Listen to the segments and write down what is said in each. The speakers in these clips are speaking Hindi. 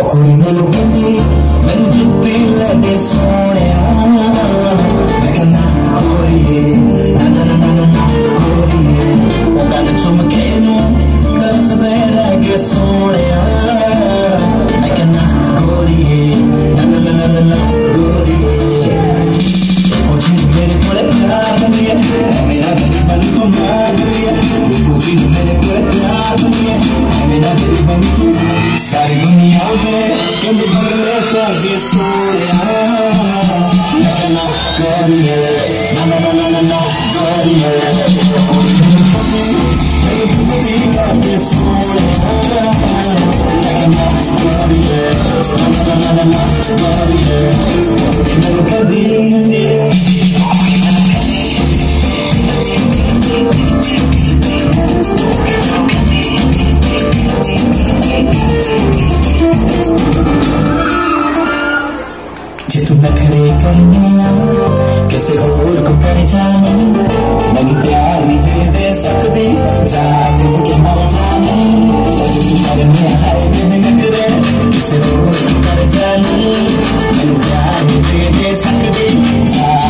ਕੁੜੀ ਮੈਨੂੰ ਕਹਿੰਦੀ ਮੈਨੂੰ ਜੁੱਤੀ ਲੈ ਦੇ ਸੋਹਣਿਆ बन तू सारी दुनिया में कद भरने का भी सोया ना ना करिए ना ना ना ना ना करिए Yeah. बनिया को पहचाने, मन प्यार जी दे सकते जा मर जाने। मर मन प्यार दे सकते जाने।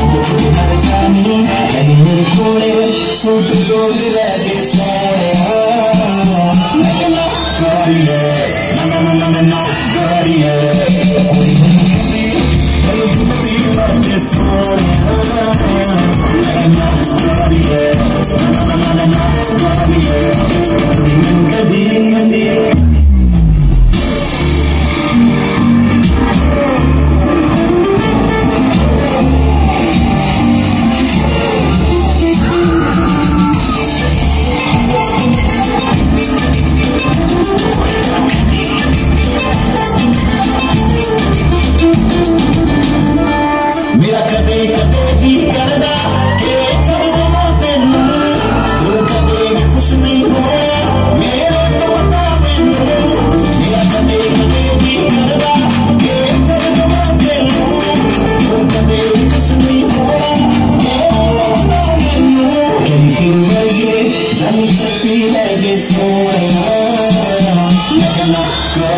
मैंने मेरे this.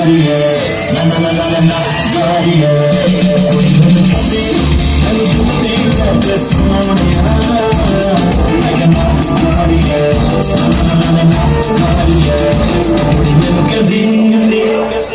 Gariye, na na na na na na Gariye. Kuyruğunu kapı, beni tutuyla besmoniya. Like a knock Gariye, na na na na na Gariye. Kuyruğunu kapı,